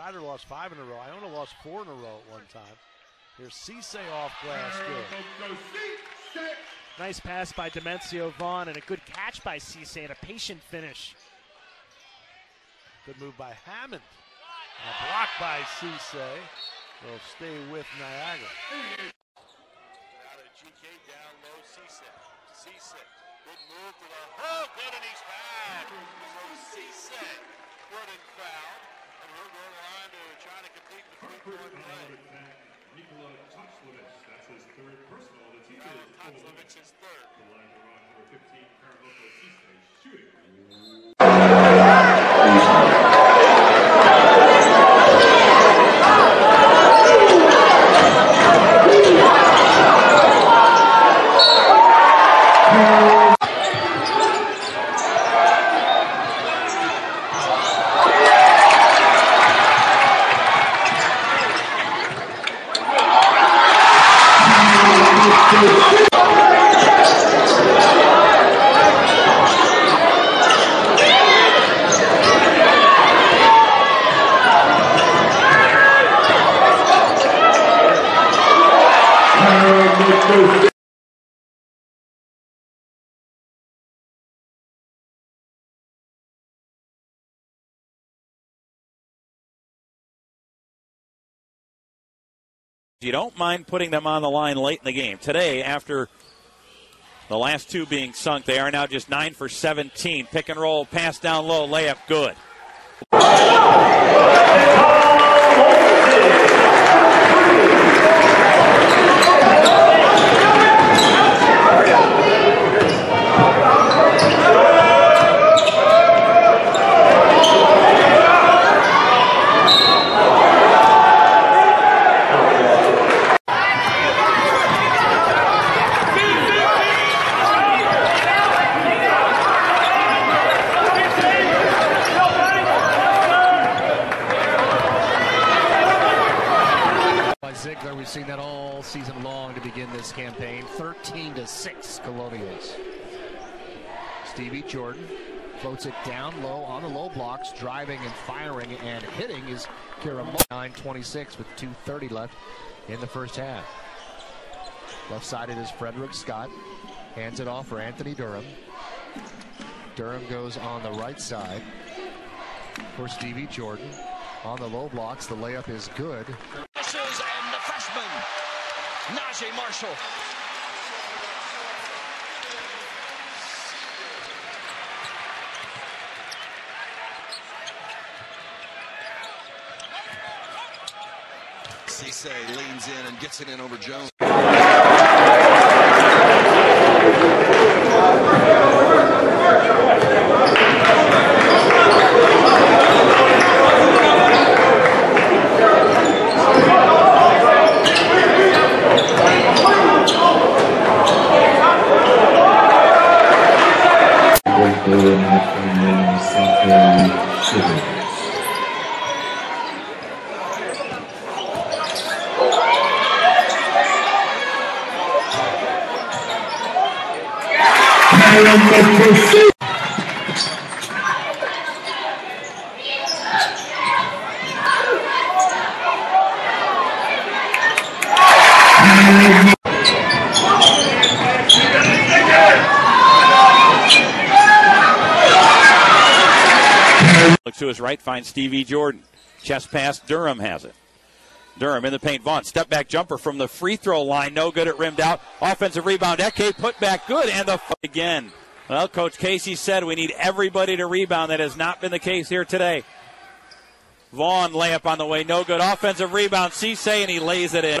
Rider lost five in a row. Iona lost four in a row at one time. Here's Cisse off glass. Good. Nice pass by Dimencio Vaughn and a good catch by Cisse and a patient finish. Good move by Hammond. And a block by Cisse. Will stay with Niagara. Out of GK down low, Cisse. Cisse. Good move to the oh, good, and he's fouled. So Cisse, good and fouled. And he'll go on to try to complete the three-point play. Nikola Toxlevich, that's his third personal. The team is Toxlevich is third. The line number 15, Karamoko Cisse, shooting. You don't mind putting them on the line late in the game. Today, after the last two being sunk, they are now just 9 for 17. Pick and roll, pass down low, layup good. by Ziegler. We've seen that all season long to begin this campaign. 13 to 6 Colonials. Stevie Jordan floats it down low on the low blocks, driving and firing and hitting is Kira 926 with 2.30 left in the first half. Left sided is Frederick Scott. Hands it off for Anthony Durham. Durham goes on the right side for Stevie Jordan. On the low blocks, the layup is good. Misses and the freshman, Najee Marshall. Cisse leans in and gets it in over Jones. 让我！To his right, finds Stevie Jordan. Chest pass, Durham has it. Durham in the paint. Vaughn, step back jumper from the free throw line. No good at rimmed out. Offensive rebound. Eke put back good. And the f- again. Well, Coach Casey said we need everybody to rebound. That has not been the case here today. Vaughn layup on the way. No good. Offensive rebound. Cisse and he lays it in.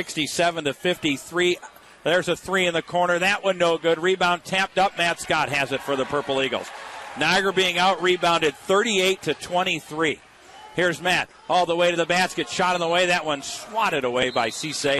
67 to 53. There's a three in the corner. That one no good. Rebound tapped up. Matt Scott has it for the Purple Eagles. Niagara being out rebounded 38 to 23. Here's Matt all the way to the basket. Shot on the way. That one swatted away by Cisse.